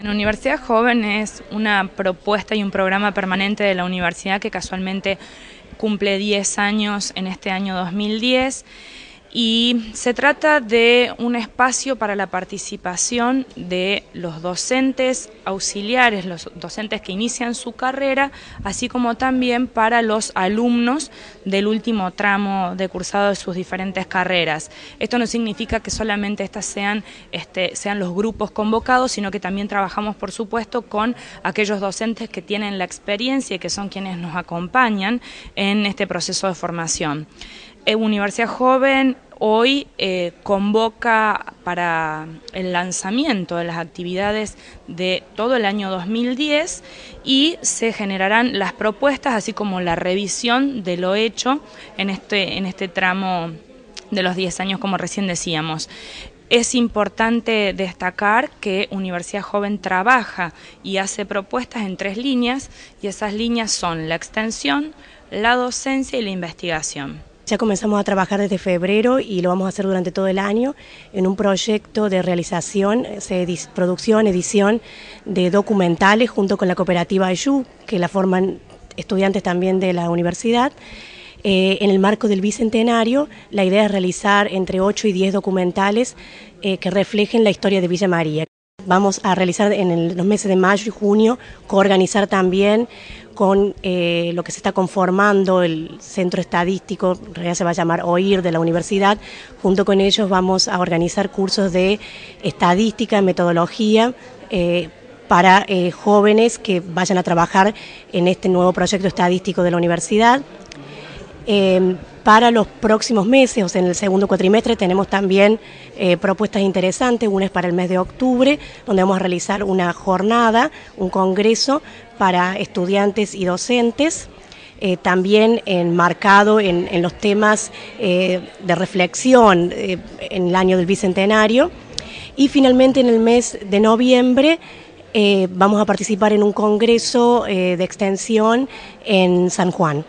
En Universidad Joven es una propuesta y un programa permanente de la universidad que casualmente cumple 10 años en este año 2010 y se trata de un espacio para la participación de los docentes auxiliares, los docentes que inician su carrera, así como también para los alumnos del último tramo de cursado de sus diferentes carreras. Esto no significa que solamente estas sean, este, sean los grupos convocados, sino que también trabajamos, por supuesto, con aquellos docentes que tienen la experiencia y que son quienes nos acompañan en este proceso de formación. Eh, Universidad Joven hoy eh, convoca para el lanzamiento de las actividades de todo el año 2010 y se generarán las propuestas, así como la revisión de lo hecho en este, en este tramo de los 10 años, como recién decíamos. Es importante destacar que Universidad Joven trabaja y hace propuestas en tres líneas y esas líneas son la extensión, la docencia y la investigación. Ya comenzamos a trabajar desde febrero y lo vamos a hacer durante todo el año en un proyecto de realización, producción, edición de documentales junto con la cooperativa AYU, que la forman estudiantes también de la universidad. Eh, en el marco del Bicentenario, la idea es realizar entre 8 y 10 documentales eh, que reflejen la historia de Villa María. Vamos a realizar en los meses de mayo y junio, coorganizar también con eh, lo que se está conformando el centro estadístico, en realidad se va a llamar OIR de la universidad, junto con ellos vamos a organizar cursos de estadística, metodología, eh, para eh, jóvenes que vayan a trabajar en este nuevo proyecto estadístico de la universidad. Em, para los próximos meses, o sea, en el segundo cuatrimestre, tenemos también eh, propuestas interesantes. Una es para el mes de octubre, donde vamos a realizar una jornada, un congreso para estudiantes y docentes. Eh, también enmarcado en, los temas eh, de reflexión en el año del Bicentenario. Y finalmente en el mes de noviembre vamos a participar en un congreso de extensión en San Juan.